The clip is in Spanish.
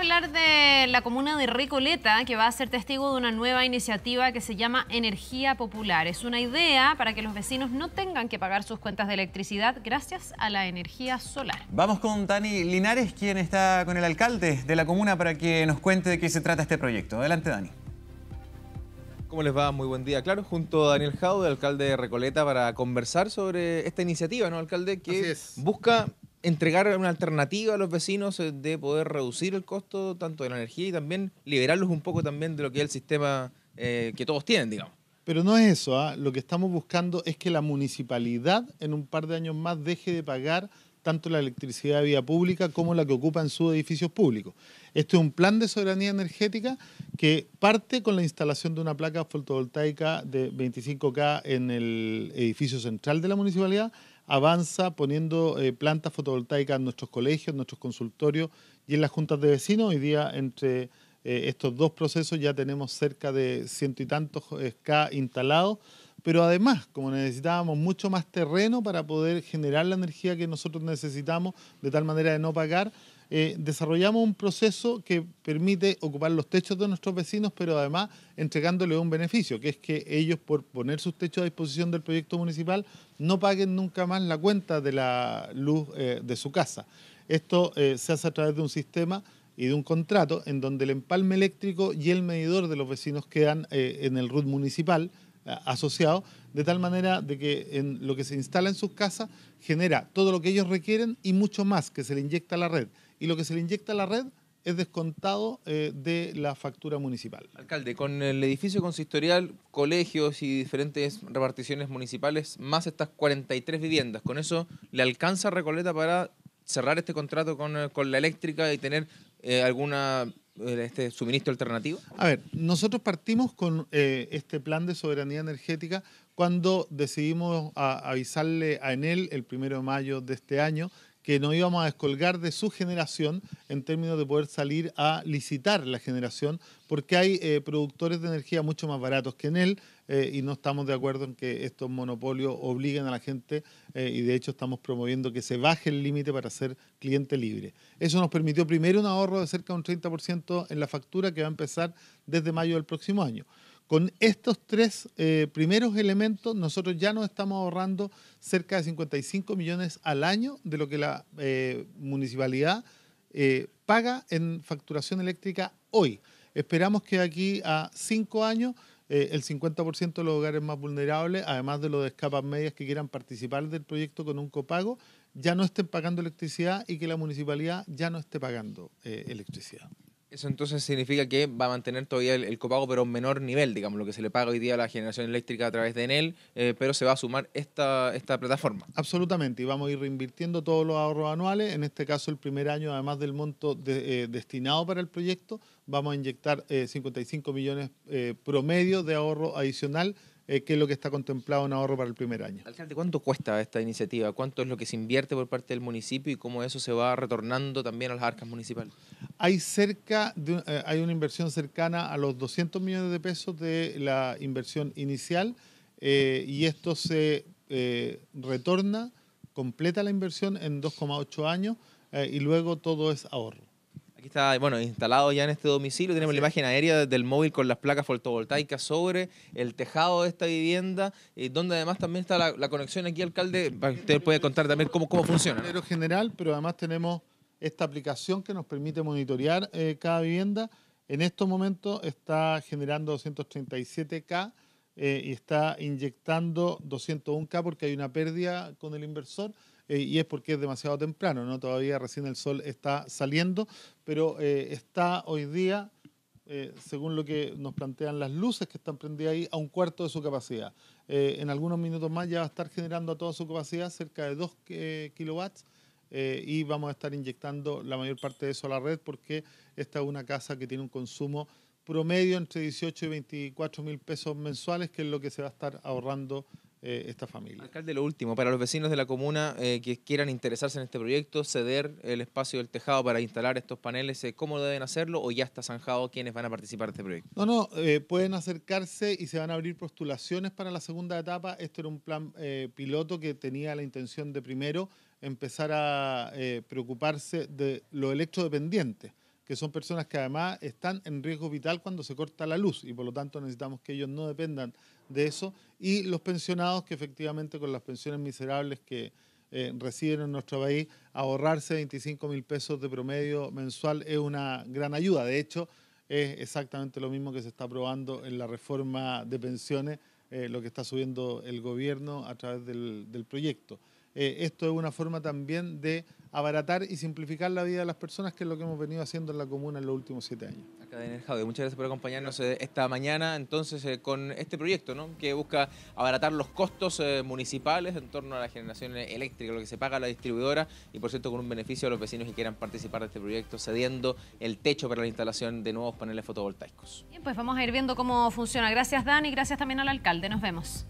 hablar de la comuna de Recoleta, que va a ser testigo de una nueva iniciativa que se llama Energía Popular. Es una idea para que los vecinos no tengan que pagar sus cuentas de electricidad gracias a la energía solar. Vamos con Dani Linares, quien está con el alcalde de la comuna para que nos cuente de qué se trata este proyecto. Adelante, Dani. ¿Cómo les va? Muy buen día. Claro, junto a Daniel Jau, alcalde de Recoleta, para conversar sobre esta iniciativa, ¿no, alcalde? Que busca entregar una alternativa a los vecinos eh, de poder reducir el costo tanto de la energía y también liberarlos un poco también de lo que es el sistema eh, que todos tienen, digamos. Pero no es eso, ¿ah? lo que estamos buscando es que la municipalidad en un par de años más deje de pagar tanto la electricidad de vía pública como la que ocupa en sus edificios públicos. Esto es un plan de soberanía energética que parte con la instalación de una placa fotovoltaica de 25K en el edificio central de la municipalidad avanza poniendo eh, plantas fotovoltaicas en nuestros colegios, en nuestros consultorios y en las juntas de vecinos. Hoy día entre eh, estos dos procesos ya tenemos cerca de ciento y tantos eh, K instalados, pero además, como necesitábamos mucho más terreno para poder generar la energía que nosotros necesitamos de tal manera de no pagar, eh, desarrollamos un proceso que permite ocupar los techos de nuestros vecinos, pero además entregándole un beneficio, que es que ellos por poner sus techos a disposición del proyecto municipal no paguen nunca más la cuenta de la luz eh, de su casa. Esto eh, se hace a través de un sistema y de un contrato en donde el empalme eléctrico y el medidor de los vecinos quedan en el RUT municipal asociado, de tal manera de que en lo que se instala en sus casas genera todo lo que ellos requieren y mucho más que se le inyecta a la red y lo que se le inyecta a la red es descontado eh, de la factura municipal. Alcalde, con el edificio consistorial, colegios y diferentes reparticiones municipales, más estas 43 viviendas, ¿con eso le alcanza Recoleta para cerrar este contrato con, eh, la eléctrica y tener eh, alguna este suministro alternativo? A ver, nosotros partimos con este plan de soberanía energética cuando decidimos avisarle a Enel el primero de mayo de este año que nos íbamos a descolgar de su generación en términos de poder salir a licitar la generación, porque hay eh, productores de energía mucho más baratos que en él eh, y no estamos de acuerdo en que estos monopolios obliguen a la gente eh, y de hecho estamos promoviendo que se baje el límite para ser cliente libre. Eso nos permitió primero un ahorro de cerca de un 30% en la factura que va a empezar desde mayo del próximo año. Con estos tres eh, primeros elementos, nosotros ya nos estamos ahorrando cerca de 55 millones al año de lo que la eh, municipalidad eh, paga en facturación eléctrica hoy. Esperamos que aquí a cinco años el 50% de los hogares más vulnerables, además de los de escapas medias que quieran participar del proyecto con un copago, ya no estén pagando electricidad y que la municipalidad ya no esté pagando electricidad. Eso entonces significa que va a mantener todavía el, copago, pero a un menor nivel, digamos, lo que se le paga hoy día a la generación eléctrica a través de Enel, eh, pero se va a sumar esta, esta plataforma. Absolutamente, y vamos a ir reinvirtiendo todos los ahorros anuales. En este caso, el primer año, además del monto eh, destinado para el proyecto, vamos a inyectar 55 eh, millones promedio de ahorro adicional eh, qué es lo que está contemplado en ahorro para el primer año. Alcalde, ¿cuánto cuesta esta iniciativa? ¿Cuánto es lo que se invierte por parte del municipio y cómo eso se va retornando también a las arcas municipales? Hay cerca de, eh, hay una inversión cercana a los 200 millones de pesos de la inversión inicial eh, y esto se retorna, completa la inversión en 2,8 años y luego todo es ahorro. Aquí está, bueno, instalado ya en este domicilio. Tenemos la imagen aérea del móvil con las placas fotovoltaicas sobre el tejado de esta vivienda, donde además también está la, conexión aquí, alcalde. Usted puede contar también cómo, cómo funciona. general, pero además tenemos esta aplicación que nos permite monitorear eh, cada vivienda. En estos momentos está generando 237K eh, y está inyectando 201K porque hay una pérdida con el inversor. Eh, y es porque es demasiado temprano, ¿no? Todavía recién el sol está saliendo, pero eh, está hoy día, eh, según lo que nos plantean las luces que están prendidas ahí, a un cuarto de su capacidad. en algunos minutos más ya va a estar generando a toda su capacidad cerca de 2 kilowatts. Y vamos a estar inyectando la mayor parte de eso a la red porque esta es una casa que tiene un consumo promedio entre 18 y 24 mil pesos mensuales, que es lo que se va a estar ahorrando eh, esta familia. Alcalde, lo último, para los vecinos de la comuna eh, que quieran interesarse en este proyecto, ceder el espacio del tejado para instalar estos paneles, eh, ¿cómo deben hacerlo o ya está zanjado quiénes van a participar de este proyecto? No, no, pueden acercarse y se van a abrir postulaciones para la segunda etapa. Esto era un plan piloto que tenía la intención de primero empezar a preocuparse de lo electrodependiente que son personas que además están en riesgo vital cuando se corta la luz y por lo tanto necesitamos que ellos no dependan de eso. Y los pensionados que efectivamente con las pensiones miserables que eh, reciben en nuestro país, ahorrarse 25 mil pesos de promedio mensual es una gran ayuda. De hecho, es exactamente lo mismo que se está aprobando en la reforma de pensiones, eh, lo que está subiendo el gobierno a través del, proyecto. Eh, esto es una forma también de abaratar y simplificar la vida de las personas, que es lo que hemos venido haciendo en la comuna en los últimos siete años. muchas gracias por acompañarnos eh, esta mañana entonces eh, con este proyecto ¿no? que busca abaratar los costos eh, municipales en torno a la generación eléctrica, lo que se paga a la distribuidora y por cierto con un beneficio a los vecinos que quieran participar de este proyecto, cediendo el techo para la instalación de nuevos paneles fotovoltaicos. Bien, pues vamos a ir viendo cómo funciona. Gracias Dani, gracias también al alcalde. Nos vemos.